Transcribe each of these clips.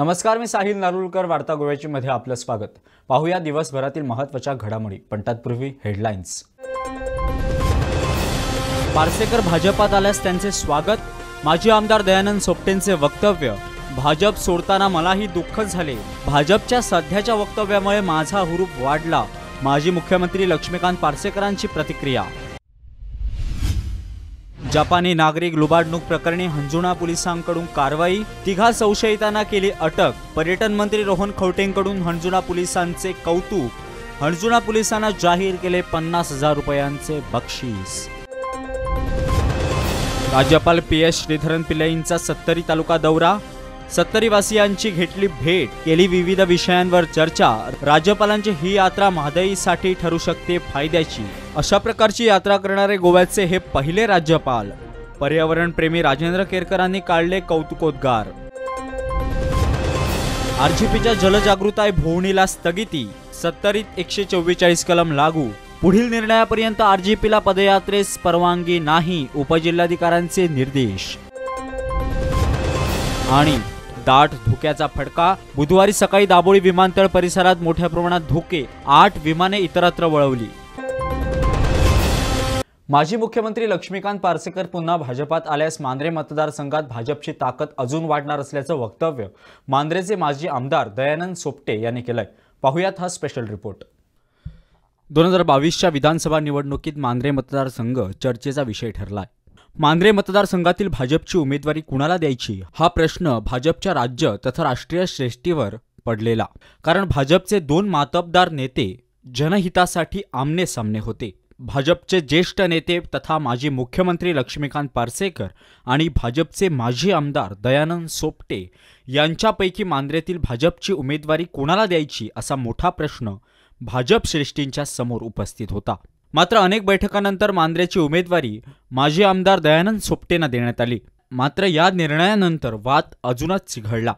नमस्कार मी साहिल नारुलकर वार्ता गोव्याची मध्ये आपलं स्वागत. पाहूया दिवसभरातील महत्त्वाच्या घडामोडी. पण तत्पूर्वी हेडलाईन्स पार्सेकर भाजपात आल्यास त्यांचे स्वागत. माजी आमदार दयानंद सोपटेंचे वक्तव्य. भाजप सोडताना मलाही दुःख झाले. भाजपच्या सध्याच्या वक्तव्यामुळे माझा हुरूप वाढला. माजी मुख्यमंत्री लक्ष्मीकांत पार्सेकरांची प्रतिक्रिया. जपानी नागरिक लुबाडणूक प्रकरणी हंजुणा पोलिसांकडून कारवाई तिघा संशयितांना केली अटक पर्यटन मंत्री रोहन खवटेंकडून हंजुणा पोलिसांचे कौतुक. हंजुणा पोलिसांना जाहीर केले पन्नास हजार रुपयांचे बक्षीस. राज्यपाल पी एस श्रीधरन पिल्लईंचा सत्तरी तालुका दौरा सत्तरीवासियांची घेतली भेट केली विविध विषयांवर चर्चा. राज्यपालांची ही यात्रा महादईसाठी ठरू शकते फायद्याची. अशा प्रकारची यात्रा करणारे गोव्याचे हे पहिले राज्यपाल. पर्यावरणप्रेमी राजेंद्र केरकरांनी काढले कौतुकोद्गार. आरजीपीच्या जलजागृताय भोवणीला स्थगिती. सत्तरीत एकशे चव्वेचाळीस कलम लागू. पुढील निर्णयापर्यंत आरजीपीला पदयात्रेस परवानगी नाही उपजिल्हाधिकाऱ्यांचे निर्देश. आणि दाट धुक्याचा फटका बुधवारी सकाळी दाबोळी विमानतळ परिसरात मोठ्या प्रमाणात धुके आठ विमाने इतरत्र वळवली. माजी मुख्यमंत्री लक्ष्मीकांत पार्सेकर पुन्हा भाजपात आल्यास मांद्रे मतदारसंघात भाजपची ताकद अजून वाढणार असल्याचं वक्तव्य मांद्रेचे माजी आमदार दयानंद सोपटे यांनी केलंय. पाहुयात हा स्पेशल रिपोर्ट दोन हजार बावीसच्या विधानसभा निवडणुकीत मांद्रे मतदारसंघ चर्चेचा विषय ठरलाय. मांद्रे मतदारसंघातील भाजपची उमेदवारी कुणाला द्यायची? हा प्रश्न भाजपच्या राज्य तथा राष्ट्रीय श्रेष्ठीवर पडलेला. कारण भाजपचे दोन मातबदार नेते जनहितासाठी आमने सामने होते. भाजपचे ज्येष्ठ नेते तथा माजी मुख्यमंत्री लक्ष्मीकांत पार्सेकर आणि भाजपचे माजी आमदार दयानंद सोपटे यांच्यापैकी मांद्रेतील भाजपची उमेदवारी कोणाला द्यायची असा मोठा प्रश्न भाजप श्रेष्ठींच्या समोर उपस्थित होता. मात्र अनेक बैठकांनंतर मांद्रेची उमेदवारी माजी आमदार दयानंद सोपटेंना देण्यात आली. मात्र या निर्णयानंतर वाद अजूनच चिघळला.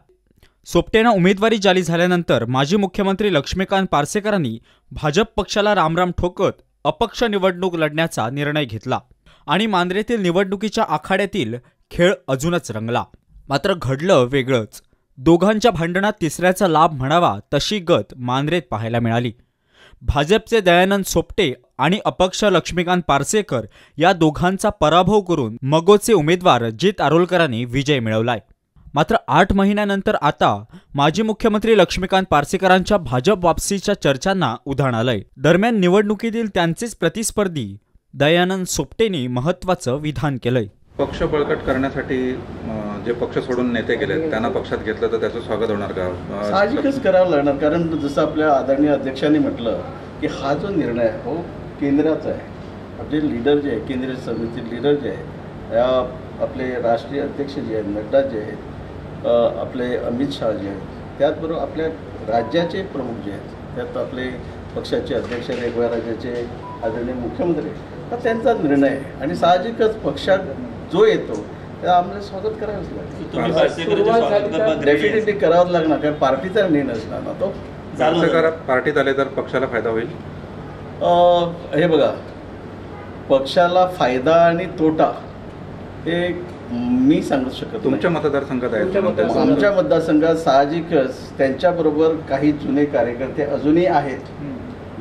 सोपटेंना उमेदवारी जारी झाल्यानंतर माजी मुख्यमंत्री लक्ष्मीकांत पार्सेकरांनी भाजप पक्षाला रामराम ठोकत अपक्ष निवडणूक लढण्याचा निर्णय घेतला आणि मांद्रेतील निवडणुकीच्या आखाड्यातील खेळ अजूनच रंगला. मात्र घडलं वेगळंच. दोघांच्या भांडणात तिसऱ्याचा लाभ म्हणावा तशी गत मांद्रेत पाहायला मिळाली. भाजपचे दयानंद सोपटे आणि अपक्ष लक्ष्मीकांत पारसेकर या दोघांचा पराभव करून मगोचे उमेदवार जित आरोलकरांनी विजय मिळवलाय. मात्र आठ महिन्यानंतर आता माजी मुख्यमंत्री लक्ष्मीकांत पारसेकरांच्या भाजप वापसीच्या चर्चांना उधाण आलंय. दरम्यान निवडणुकीतील त्यांचेच प्रतिस्पर्धी दयानंद सोपटेंनी महत्वाचं विधान केलंय. पक्ष बळकट करण्यासाठी जे पक्ष सोडून नेते गेले त्यांना पक्षात घेतलं तर त्याचं स्वागत होणार का? साहजिकच करावं लागणार कारण जसं आपल्या आदरणीय अध्यक्षांनी म्हटलं की हा जो निर्णय आहे हो केंद्राचा आहे. आपले लीडर जे आहे केंद्रीय समिती लीडर जे आहे या आपले राष्ट्रीय अध्यक्ष जे आहेत नड्डा जे आहेत आपले अमित शहा जे आहेत त्याचबरोबर आपल्या राज्याचे प्रमुख जे आहेत त्यात आपले पक्षाचे अध्यक्ष वेगवेगळ्या राज्याचे आदरणीय मुख्यमंत्री हा त्यांचा निर्णय आहे. आणि साहजिकच पक्षात जो येतो आम्हाला स्वागत करावंच तुम्ही लागेल आहे. डेफिनेटली करावंच लागणार कारण पार्टीचा निर्णय असणार ना तो. पार्टीत आले तर पक्षाला फायदा होईल? अं, हे बघा पक्षाला फायदा आणि तोटा हे मी सांगू शकत तुमच्या. मतदारसंघात आहेत म्हणून आमच्या मतदारसंघात साहजिकच त्यांच्याबरोबर काही जुने कार्यकर्ते अजूनही आहेत.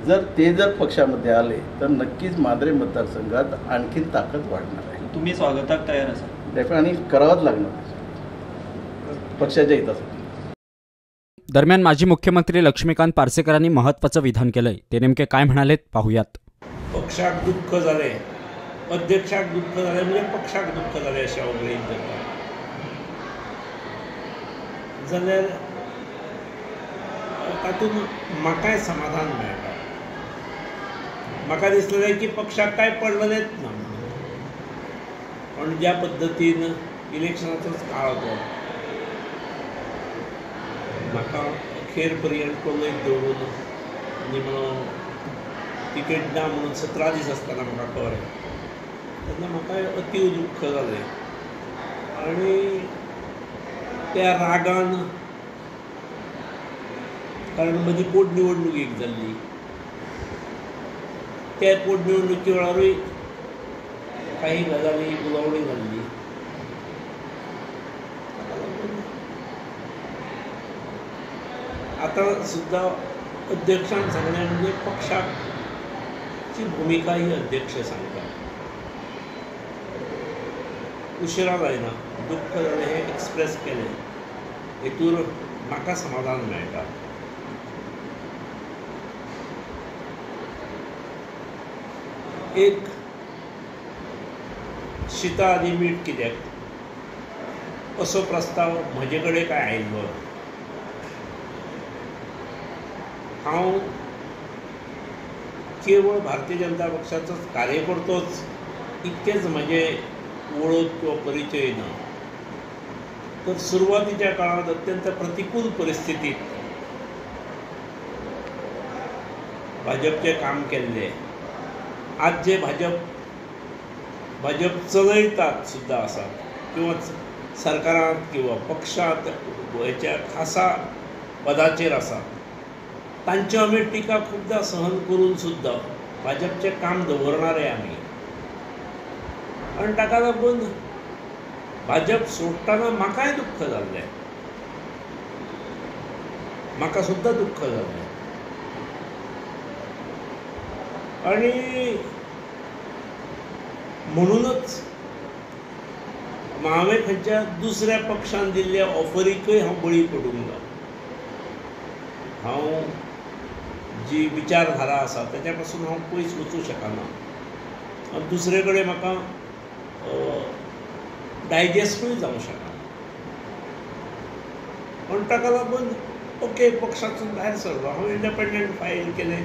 जर ते जर पक्षामध्ये आले तर नक्कीच मांद्रे मतदारसंघात आणखीन ताकद वाढणार आहे. तुम्ही स्वागताक तयार असा डेफिनेट आणि करावंच लागणार. पक्षाच्या हितासाठी. दरम्यान माजी मुख्यमंत्री लक्ष्मीकांत पार्सेकरांनी महत्वाचं विधान केलंय. ते नेमके काय म्हणालेत पाहुयात. पक्षाक दुःख जालें अध्यक्षाक दुःख जालें म्हणजे पक्षाक दुःख जालें अशें हांव गृहीत धरतां जाल्यार तातूंत म्हाकाय समाधान मेळटा म्हाका दिसलेलें की पक्षाक कांय पडलेलेंच ना पण ज्या पद्दतीन इलेक्शनाचोच काळ होतो म्हाका अखेर पर्यंत पळयत दवरून निमणो तिकेट ना म्हणून सतरा दीस आसतना म्हाका कळ्ळें तेन्ना म्हाका अतीव दुख्ख जालें आनी त्या रागान कारण मदीं पोटनिवडणूक एक जाल्ली त्या पोटनिवडणुकी वेळारूय काही गजाली उलोवणी जाल्ली आता सुद्धा अध्यक्षान सांगलें म्हणजे पक्षाची भुमिका ही अध्यक्ष सांगता उशिरा जायना दुःख जालें हें एक्सप्रेस केलें हेतूर म्हाका समाधान मेळटा एक शिता आदी मीठ कित्याक असो प्रस्ताव म्हजे कडेन काय आयिल्लो हांव केवळ भारतीय जनता पक्षाचोच कार्यकर्तोच इतकेच म्हजे वळख किंवा परिचय ना. तर सुरवातीच्या काळात अत्यंत प्रतिकूल परिस्थितीत भाजपचें काम केल्लें आज जे भाजप भाजप चलयतात सुद्दां आसात किंवा सरकारांत किंवा पक्षांत हेच्या खासा पदाचेर आसात तांच्यो आमी टिका खुबदां सहन करून सुद्दां भाजपचें काम दवरणारे आमी आनी ताका लागून भाजप सोडटाना म्हाकाय दुख्ख जाल्लें म्हाका सुद्दां दुख्ख जाल्लें आणि म्हणूनच हांवें खंयच्या दुसऱ्या पक्षान दिल्ल्या ऑफरीकय हांव बळी पडूंक ना हांव जी विचारधारा आसा ताच्या पासून हांव पयस वचूं शकना. आनी दुसरे कडेन म्हाका डायजेस्टूय जावंक शकना. पण ताका लागून ओके पक्षांतसून भायर सरलो. हांव इंडिपेंडंट फायल केलें.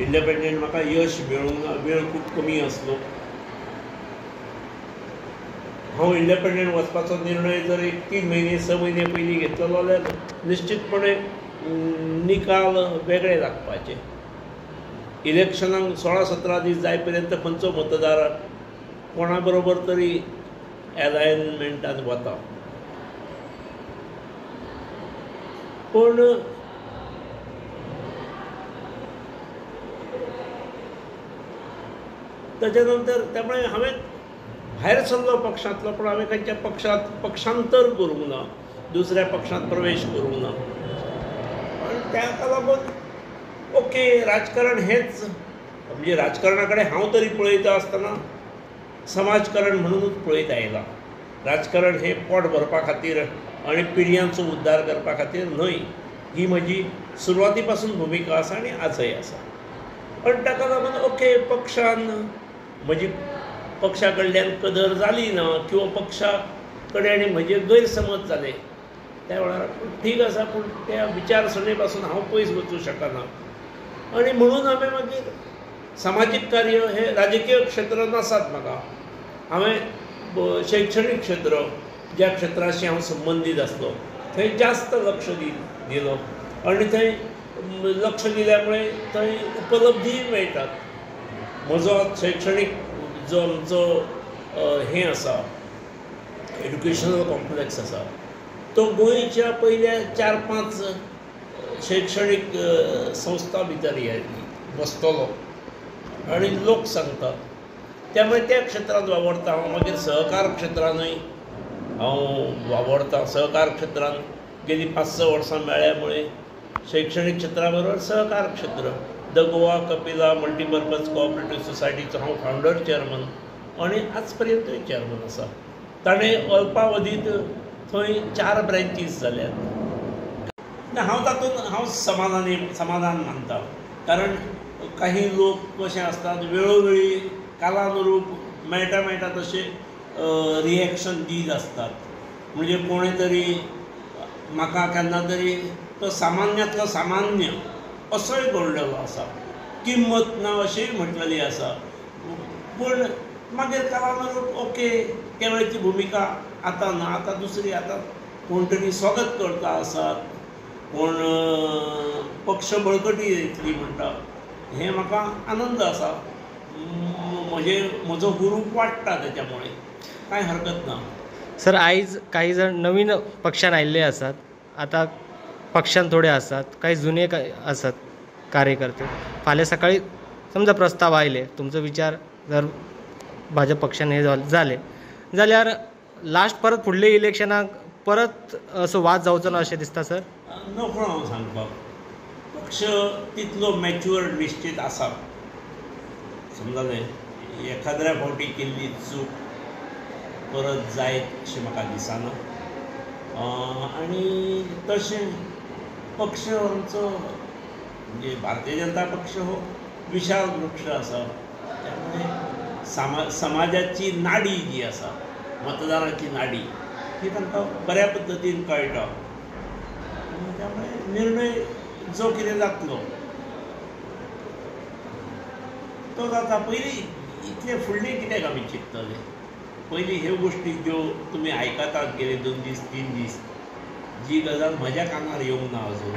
इंडिपेंडंट म्हाका यश मेळूंक ना वेळ खूब कमी आसलो. हांव इंडिपेंडंट वचपाचो निर्णय जर एक तीन म्हयने स म्हयने पयलीं घेतलेलो जाल्यार निश्चितपणे निकाल वेगळे लागपाचे इलेक्शनाक सोळा सतरा दीस जाय पर्यंत खंयचो मतदार कोणा बरोबर तरी एलायनमेंटान वता पूण ताच्या नंतर त्यामुळे हांवें भायर सरलो पक्षांतलो पूण हांवें खंयच्या पक्षांत पक्षांतर करूंक ना. दुसऱ्या पक्षांत प्रवेश करूंक ना. आनी ताका लागून ओके राजकारण हेंच. म्हणजे राजकारणा कडेन हांव तरी पळयता आसतना समाजकारण म्हणूनच पळयत आयलां राजकारण हें पोट भरपा खातीर आनी पिळयांचो उद्धार करपा खातीर न्हय ही म्हजी सुरवाती पासून भुमिका आसा आनी आजय आसा पण ताका लागून ओके पक्षान म्हजी पक्षा कडल्यान कदर जाली ना किंवा पक्षा कडेन आनी म्हजे गैरसमज जाले त्या वेळार ठीक आसा पूण त्या विचारसरणे पासून हांव पयस वचूं शकना. आनी म्हणून हांवें मागीर म्हणजे सामाजीक कार्य हे राजकीय क्षेत्र नासात म्हाका हांवें शैक्षणीक क्षेत्र ज्या क्षेत्राशी हांव संबंदीत आसलो थंय जास्त लक्ष दी दिलो. आनी थंय लक्ष दिल्यामुळे थंय उपलब्धी मेळटात म्हजो शैक्षणीक जो आमचो हें आसा एड्युकेशनल कॉम्प्लेक्स आसा तो गोंयच्या पयल्या चार पांच शैक्षणीक संस्था भितर बसतलो. आनी लोक सांगतात. त्यामुळे त्या क्षेत्रांत वावरता. हांव मागीर सहकार क्षेत्रानूय हांव वावरतां. सहकार क्षेत्रान गेलीं पांच स वर्सां मेळ्ळ्या शैक्षणीक क्षेत्रा बरोबर सहकार क्षेत्र. The Goa Kapila multipurpose cooperative सोसायटीचो हांव फावंडर चेअरमन आनी आज पर्यंत चेअरमन आसा ताणें अल्पावधीत थंय चार ब्रँचीस जाल्यात हांव तातूंत हांव समाधानी समाधान मानता कारण काही लोक कशे आसतात वेळोवेळी कालानुरूप मेळटा मेळटा तसे रिएक्शन दीत आसतात म्हणजे कोणें तरी म्हाका केन्ना तरी तो सामान्यांतलो सामान्य असोय घडलेलो आसा किंमत ना अशीय म्हटलेली आसा पूण मागीर कालानुरूप ओके केवळची भुमिका आतां ना आतां दुसरी आतां कोण तरी स्वागत करता आसात कोण पक्ष बळकटी येतली म्हणटा हें म्हाका आनंद आसा म्हजे म्हजो गुरूप वाडटा त्याच्यामुळे. कांय हरकत ना सर आयज काही जण नवीन पक्षान आयिल्ले आसात आतां पक्षान थोडे आसात काही जुने काय आसात कार्यकर्ते. फाल्यां सकाळी समजा प्रस्ताव आयले तुमचो विचार जर भाजप पक्षान हे जाले जाल्यार लास्ट परत फुडले इलेक्शनाक परत असो वाद जावचो ना अशें दिसता सर नकळो हांव सांगपाक पक्ष तितलो मॅच्युअर निश्चित आसा समजा एखाद्या फावटी केल्ली चूक परत जायत अशें म्हाका दिसना आनी तशें पक्ष आमचो म्हणजे भारतीय जनता पक्ष हो विशाल वृक्ष आसा त्यामुळे सामा समाजाची नाडी जी आसा मतदाराची नाडी ही तांकां बऱ्या पद्दतीन कळटा त्यामुळे निर्णय जो कितें जातलो तो जाता पयलीं इतले फुडलें कित्याक आमी चिंततले पयलीं ह्यो गोश्टी ज्यो तुमी आयकतात गेले दोन दीस तीन दीस जी गजाल म्हज्या कानार येवंक ना अजून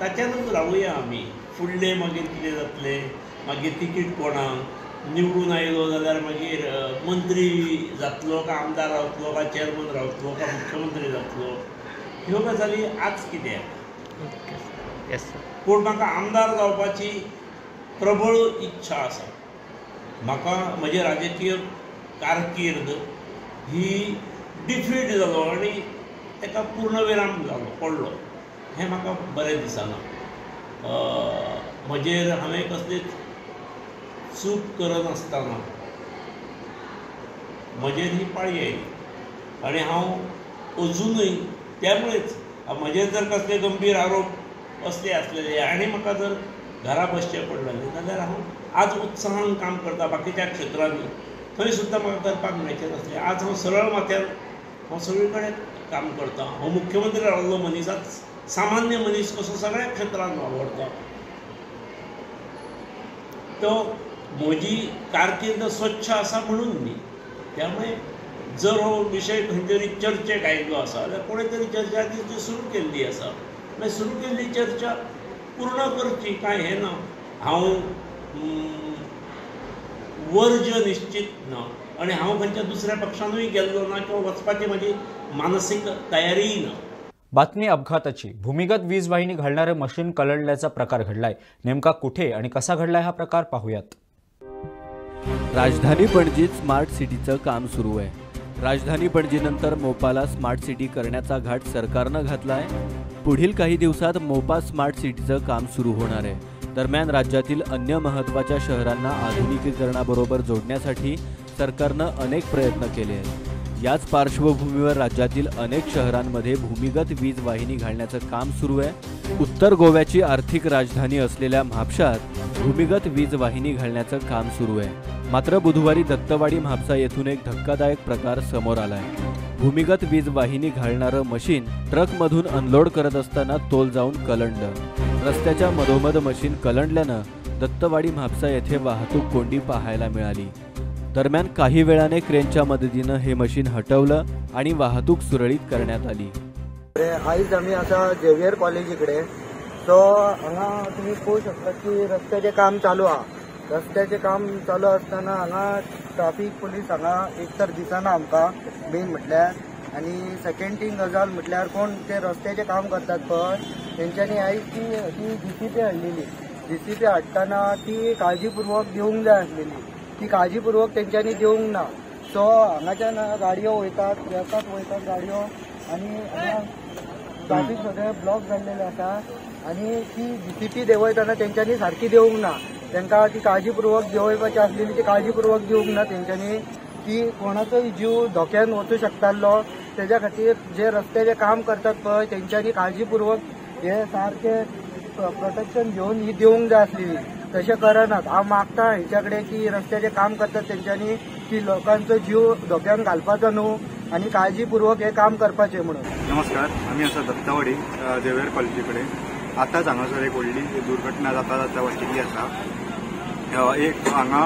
ताच्यानूच रावुया आमी फुडलें मागीर कितें जातलें. मागीर तिकीट कोणाक निवडून आयलो जाल्यार मागीर मंत्री जातलो काय आमदार रावतलो काय चेअरमन रावतलो काय मुख्यमंत्री जातलो. ह्यो गजाली आज कित्याक येस सर पूण म्हाका आमदार जावपाची प्रबळ इच्छा आसा म्हाका म्हजी राजकीय कारकीर्द ही डिफीट जालो आनी ताका पूर्णविराम जालो पडलो. हें म्हाका बरें दिसना. म्हजेर हांवें कसलीच चूक करनासतना म्हजेर ही पाळी आयली आनी हांव अजुनूय त्यामुळेच म्हजेर जर कसले गंभीर आरोप असले आसलेले आनी म्हाका जर घरा बसचें पडलेलें जाल्यार हांव आज उत्साहान काम करता बाकीच्या क्षेत्रांनी. थंय सुद्दां म्हाका करपाक मेळचें नासलें. आज हांव सरळ माथ्यार हांव सगळे कडेन काम करता. हांव मुख्यमंत्री रावल्लो मनीसात सामान्य मनीस कसो सगळ्या क्षेत्रांत वावरता तो म्हजी कारकीर्द स्वच्छ आसा म्हणून न्ही. त्यामुळे जर हो विशय खंय तरी चर्चेक आयिल्लो आसा जाल्यार कोणें तरी चर्चा ती सुरू केल्ली आसा मागीर सुरू केल्ली चर्चा पूर्ण करची कांय हें ना हांव वर्ज निश्चित ना. आनी हांव खंयच्या दुसऱ्या पक्षानूय गेल्लो ना किंवा वचपाची म्हजी मानसीक तयारीय ना बातमी अपघाताची. भूमिगत वीज वाहिनी घालणारे मशीन कलंडल्याचा प्रकार घडलाय. नेमका कुठे आणि कसा घडलाय हा प्रकार पाहूयात. राजधानी पणजीत स्मार्ट सिटीचं काम सुरू आहे. राजधानी पणजीनंतर मोपाला स्मार्ट सिटी करण्याचा घाट सरकारनं घातलाय. पुढील काही दिवसात मोपा स्मार्ट सिटीचं काम सुरू होणार आहे. दरम्यान राज्यातील अन्य महत्त्वाच्या शहरांना आधुनिकीकरणाबरोबर जोडण्यासाठी सरकारनं अनेक प्रयत्न केले आहेत. याच पार्श्वभूमीवर राज्यातील अनेक शहरांमध्ये भूमिगत वीज वाहिनी घालण्याचं काम सुरू आहे. उत्तर गोव्याची आर्थिक राजधानी असलेल्या म्हापशात भूमिगत वीज वाहिनी घालण्याचं काम सुरू आहे. मात्र बुधवारी दत्तवाडी म्हापसा येथून एक धक्कादायक प्रकार समोर आलाय. भूमिगत वीज वाहिनी घालणारं मशीन ट्रकमधून अनलोड करत असताना तोल जाऊन कलंडलं रस्त्याच्या मधोमध मशीन कलंडल्यानं दत्तवाडी म्हापसा येथे वाहतूक कोंडी पाहायला मिळाली. दरम्यान काही वेळाने क्रेनच्या मदतीनं हे मशीन हटवलं आणि वाहतूक सुरळीत करण्यात आली. आयज आमी आसा झेवियर कॉलेजी कडेन सो हांगा तुमी पळोवंक शकता की रस्त्याचें काम चालू आहा रस्त्याचें काम चालू आसतना हांगा ट्राफीक पुलीस हांगा एक तर दिसना आमकां मेन म्हटल्यार. आनी सेकंड थिंग गजाल म्हटल्यार कोण ते रस्त्याचें काम करतात पळय तेंच्यांनी आयज ती ती जी सी पी हाडलेली. जी सी पी हाडटना ती काळजीपूर्वक दिवंक जाय आसलेली. ती काळजीपुर्वक तेंच्यांनी दिवंक ना. सो हांगाच्यान गाडयो वयतात येतात वयतात गाडयो आनी हांगा ट्राफीक सगळें ब्लॉक जाल्लेलें आसा आनी ती जीसीपी देंवयतना तेंच्यांनी सारकी देवंक ना. तांकां ती काळजीपुर्वक देंवयपाची आसलेली ती काळजीपुर्वक दिवंक ना तेंच्यांनी की कोणाचोय जीव धोक्यान वचूं शकतालो. तेज्या खातीर जे रस्त्याचें काम करतात पळय तेंच्यांनी काळजीपुर्वक हे सारके प्रोटेक्शन घेवन ही दिवंक जाय आसलेली तशें करनात हांव मागता हेच्या कडेन की रस्त्याचे काम करतात तेंच्यांनी की लोकांचो जीव धोक्यान घालपाचो न्हू आनी काळजीपूर्वक हे काम करपाचें म्हणून. नमस्कार आम्ही आसा दत्तावाडी देवेर कॉलेजी कडेन आतांच हांगासर एक व्हडली दुर्घटना जाता जाता वाशिल्ली आसा एक हांगा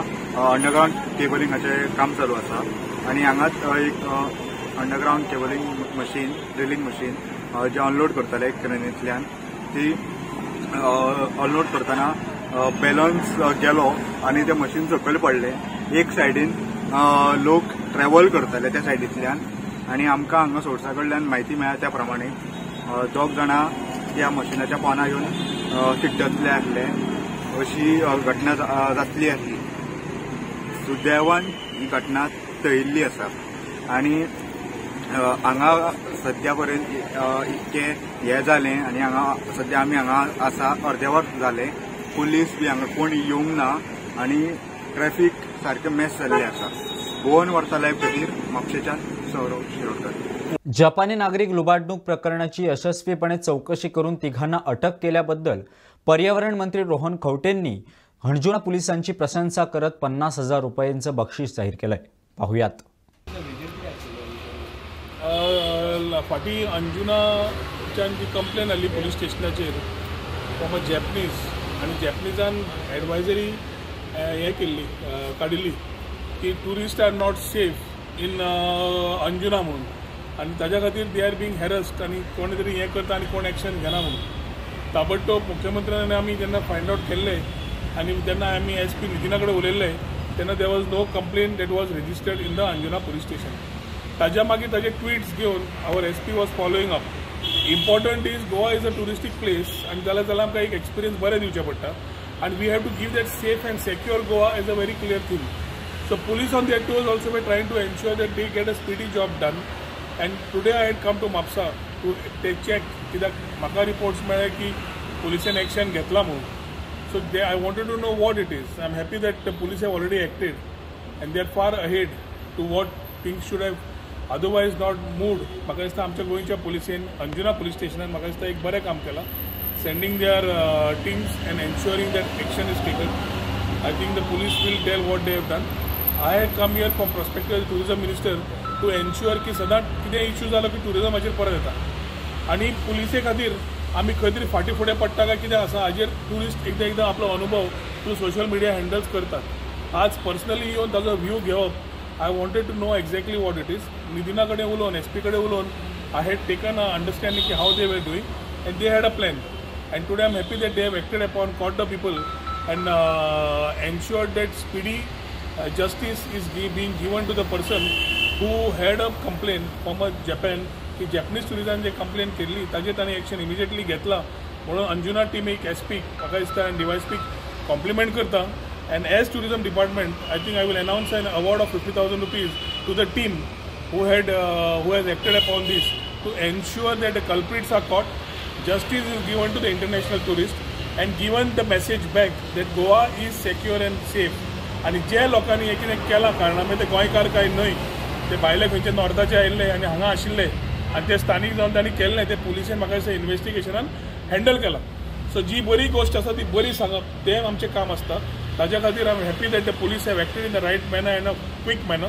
अंडरग्रावंड केबलिंगाचें काम चालू आसा आनी हांगाच एक underground cabling machine drilling machine जे अनलोड करताले क्रेनींतल्यान ती अनलोड करतना बॅलन्स गेलो आनी तें मशीन सकयल पडलें. एक सायडीन लोक ट्रॅव्हल करताले त्या सायडींतल्यान आनी आमकां हांगा सोर्सा कडल्यान म्हायती मेळ्ळ्या त्या प्रमाणे दोग जाणां त्या मशिनाच्या पोंदा येवन अ, चिड्डतले आसले. अशी घटना जातली आसली. सुदैवान ही घटना टळिल्ली आसा. आनी हांगा सद्या पर्यंत इतकें इतके हे जालें आनी हांगा सद्या आमी हांगा आसा अर्देवर जाले पुलीस बी हांगा कोण येवंक ना आनी ट्रॅफिक सारकें मॅस जाल्लें आसा. गोवन वर्सा लायफ खातीर म्हापशेच्यान सौरव शिरोडकर. जपानी नागरिक लुबाडणूक प्रकरणाची यशस्वीपणे चौकशी करून तिघांना अटक केल्याबद्दल पर्यावरण मंत्री रोहन खवटेंनी हणजुणा पोलिसांची प्रशंसा करत पन्नास हजार रुपयांचं बक्षीस जाहीर केलंय. पाहुयात. अ, फाटीं अंजुनाच्यान जी कंप्लेन आसली पुलीस स्टेशनाचेर फ्रॉम अ जॅपनीज आनी जॅपनीजान एडवायजरी हें केल्ली काडिल्ली की tourist are not safe in Anjuna म्हणून. आनी ताज्या खातीर दे आर बींग हॅरस्ट आनी कोण तरी हें करता आनी कोण एक्शन घेना म्हणून. ताबडतोब मुख्यमंत्र्यान आमी जेन्ना फायंड आवट केल्ले आनी जेन्ना आमी एस पी नितीना कडेन उलयल्ले तेन्ना there was no complaint that was registered in the Anjuna police station ताज्या मागीर ताजे ट्विट्स घेवन our S P was following up important is Goa is a touristic place आनी जाल्यार जाल्यार आमकां एक एक्सपिरियन्स बरें दिवचें पडटा आनी we have to give that safe and secure Goa is a very clear thing so police on their toes also were trying to ensure that they get a speedy job done. And today I had come to Mapsa to take check कित्याक म्हाका reports मेळ्ळे की पुलिसेन action घेतला म्हणून. So they I wanted to know what it is I am happy that the police have already acted and they are far ahead to what things should have otherwise not mood म्हाका दिसता आमच्या गोंयच्या पुलिसेन Anjuna police स्टेशनान म्हाका दिसता एक बरें काम केलां. Sending their teams and ensuring that action is taken I think the police will tell what they have done I have come here from prospective tourism minister to ensure की सदांच कितें इश्यू जालो की टुरिजमाचेर परत येता. आनी पुलिसे खातीर आमी खंय तरी फाटीं फुडें पडटा काय कितें? आसा हाजेर ट्युरिस्ट एकदां एकदां आपलो अनुभव थ्रू सोशल मिडिया हँडल्स करतात. आज पर्सनली येवन ताजो व्ह्यू घेवप I wanted to know exactly what it is नितीना कडेन उलोवन एस पी कडेन उलोवन I had taken a understanding की how they were doing and they had a plan and today I am happy that they have acted upon caught the people and uh, that that speedy is justice is gi- being given to the person who had a complaint की Japanese टुरिजान जे complain केल्ली ताजेर ताणें action immediately घेतला. म्हणून Anjuna team एक S पीक म्हाका दिसता डिवायस पीक कॉम्प्लिमेंट करता. And as tourism department, I think I will announce an award of 50,000 rupees to the team who had uh, who has acted upon this to ensure that the culprits are caught, justice is given to the international tourist, and given the message back that Goa is secure and safe. आणि जे लोकांनी हे कितें केलां कारणामे ते गोंयकार काय न्हय ते भायले खंयचे नॉर्थाचे आयिल्ले आनी हांगा आशिल्ले आनी ते स्थानीक जावन तांणी केल्लें ते पुलिसेन म्हाका दिसता इन्व्हेस्टिगेशनान हँडल केलां सो जी बरी गोश्ट आसा ती बरी सांगप तें आमचें काम आसता ताज्या खातीर हांव happy that the police have acted in the right manner and a quick manner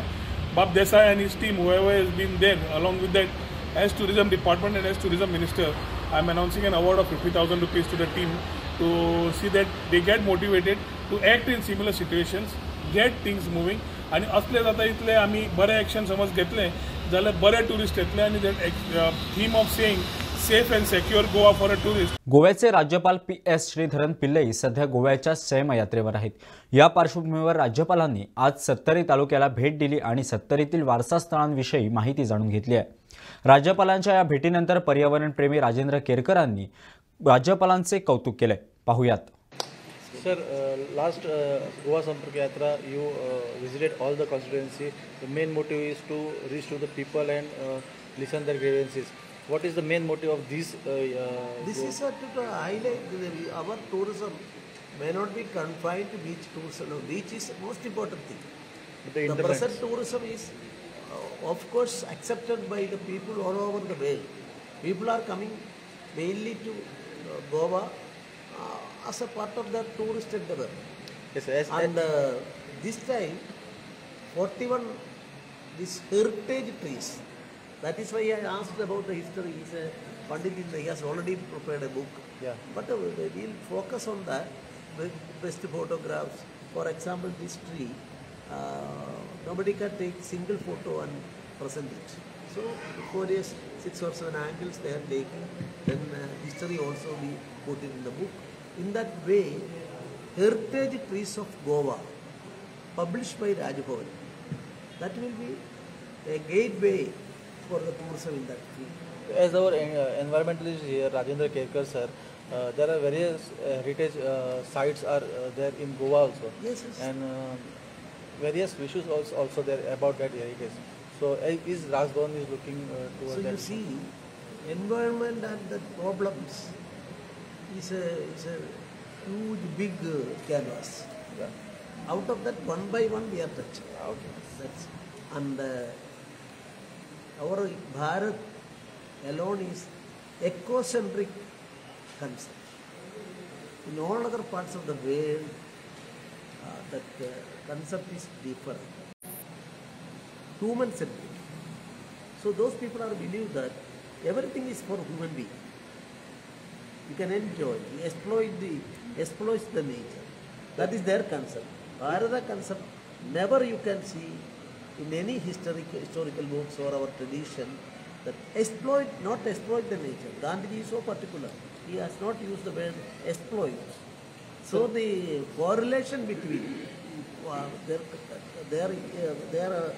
Bab Desai and his team who is been there along with that as tourism department and as tourism minister I am announcing an award of fifty thousand rupees to the team to see that they get motivated to act in similar situations get things moving आणि असले जाता इतले आम्ही बरे action समज घेतले जाल्यार बरे टुरिस्ट येतले आनी theme of saying safe and secure Goa for a tourist गोव्याचे राज्यपाल पी एस श्रीधरन पिल्लई सध्या गोव्याच्या सैम यात्रेवर आहेत. या पार्श्वभूमीवर राज्यपालांनी आज सत्तरी तालुक्याला भेट दिली आणि सत्तरीतील वारसा स्थळांविषयी माहिती जाणून घेतली आहे. राज्यपालांच्या या भेटीनंतर पर्यावरणप्रेमी राजेंद्र केरकरांनी राज्यपालांचे कौतुक केले पाहुयात. Sir, uh, last uh, Goa Sampark Yatra, you uh, visited all the constituency. The main motive is to reach to the people and uh, listen their grievances. What is the main motive of this? Uh, uh, This is a, to, highlight the, our tourism may not be confined to beach tourism. No, beach is the most important thing. the The present tourism is, uh, of course, accepted by the people all over the world. People are coming mainly to uh, Goa uh, as a part of the tourist endeavor. Yes, as, And uh, this time, 41 these heritage trees. That is why I asked about the history. He's a Pandit, in he has already prepared a book. Yeah. But uh, we'll focus on that. The best photographs. For example, this tree, uh, nobody can take single photo and present it. So, various six or seven angles they are taking. Then uh, history also we put it in the book. In that way, heritage trees of Goa, published by Rajbhavan, that will be a gateway for the tourism in that field. as our uh, environmentalist here, Rajendra Kerkar sir, uh, there are various uh, heritage uh, sites are uh, there in Goa also. Yes, yes. And uh, various issues also, also there about that heritage. So is Rajbhavan is looking towards So you see, environment and the problems is a, is a huge big canvas. Out of that, one by one, we are touching. Okay. That's, and our Bharat alone is ecocentric concept. In all other parts of the world, uh, that uh, concept is deeper, Human centric. So those people are believe that everything is for human being. You can enjoy, exploit the exploits the nature. That is their concept. Bharata concept never you can see in any historic, historical books or our tradition that exploit, not exploit the nature. Gandhiji is so particular. He has not used the word exploit. So the correlation between uh, their, their, uh, their uh,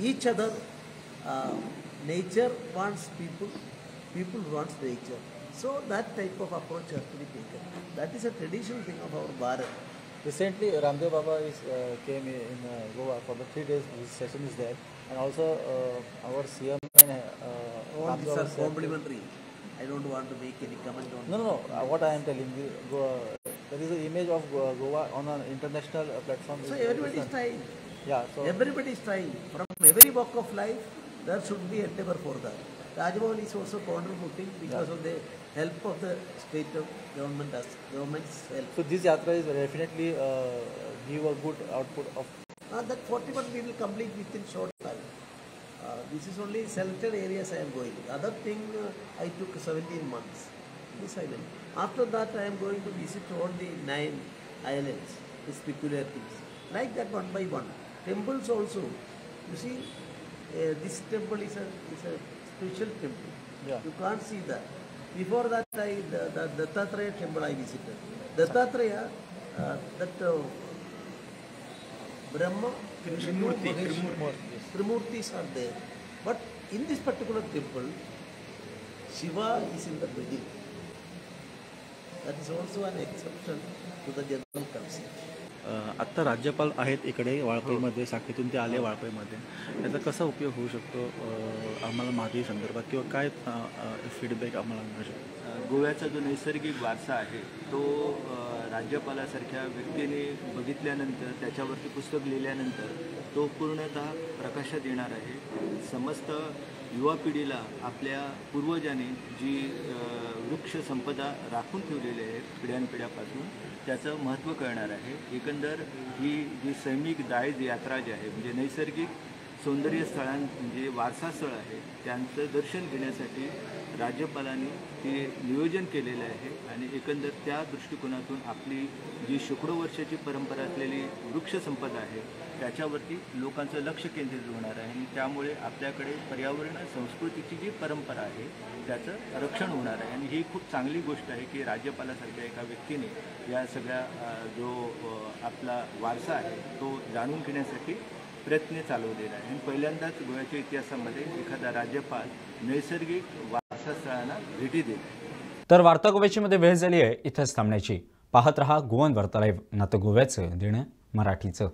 each other uh, nature wants people, people wants nature. So that type of approach has to be taken. That is a traditional thing of our Bharat. Recently, Ramdev Baba is, uh, came in uh, Goa for the three days. His session is there, and also uh, our CM and uh, All Ramdev these are complimentary. I don't want to make any comment on No, no, no. Uh, what I am telling you, Goa, there is an image of Goa, Goa on an international uh, platform. So everybody is trying. Yeah, so Everybody is trying. From every walk of life, there should be endeavor for that. Rajbhavan is also contributing because Yeah. of the help of the state of government as government's help. So this yatra is definitely uh, give a good output of. Uh, that 41 we will complete within short time. Uh, this is only selected areas I am going. Other thing uh, I took 17 months. This I will. After that I am going to visit all the nine islands, peculiar things. Like that one by one. Temples also. You see, uh, this temple is a, is a spiritual temple. Yeah. You can't see that. Before that, I, the, the Dattatreya temple I visited. Dattatreya, uh, that uh, Brahma, Vishnu, Trimurtis are there. But in this particular temple, Shiva is in the middle. That is also an exception to the general concept. आत्ता राज्यपाल आहेत इकडे वाळपईमध्ये साखळीतून ते आले वाळपईमध्ये. त्याचा कसा उपयोग होऊ शकतो आम्हाला मागणी संदर्भात किंवा काय फीडबॅक आम्हाला मिळू शकतो? गोव्याचा जो नैसर्गिक वारसा आहे तो राज्यपालासारख्या व्यक्तीने बघितल्यानंतर त्याच्यावरती पुस्तक लिहिल्यानंतर तो पूर्णतः प्रकाशात येणार आहे. समस्त युवा पिढीला आपल्या पूर्वजांनी जी वृक्ष संपदा राखून ठेवलेली आहे पिढ्यानपिढ्यापासून त्याचं महत्त्व कळणार आहे. एकंदर ही जी सैनिक दायज यात्रा जी आहे म्हणजे नैसर्गिक सौंदर्य स्थळां म्हणजे वारसा स्थळ आहे त्यांचं दर्शन घेण्यासाठी राज्यपालांनी ते नियोजन केलेलं आहे आणि एकंदर त्या दृष्टिकोनातून आपली जी शेकडो वर्षाची परंपरा असलेली वृक्षसंपदा आहे त्याच्यावरती लोकांचं लक्ष केंद्रित होणार आहे आणि त्यामुळे आपल्याकडे पर्यावरण संस्कृतीची जी परंपरा आहे त्याचं रक्षण होणार आहे. आणि ही खूप चांगली गोष्ट आहे की राज्यपालासारख्या एका व्यक्तीने या सगळ्या जो आपला वारसा आहे तो जाणून घेण्यासाठी प्रयत्न चालवलेला आहे. आणि पहिल्यांदाच गोव्याच्या इतिहासामध्ये एखादा राज्यपाल नैसर्गिक वा तीर्थस्थळांना भेटी देत तर वार्ता गोव्याची मध्ये वेळ झाली आहे. इथंच थांबण्याची. पाहत रहा गोवन वार्ता नातं गोव्याचं देणं मराठीचं.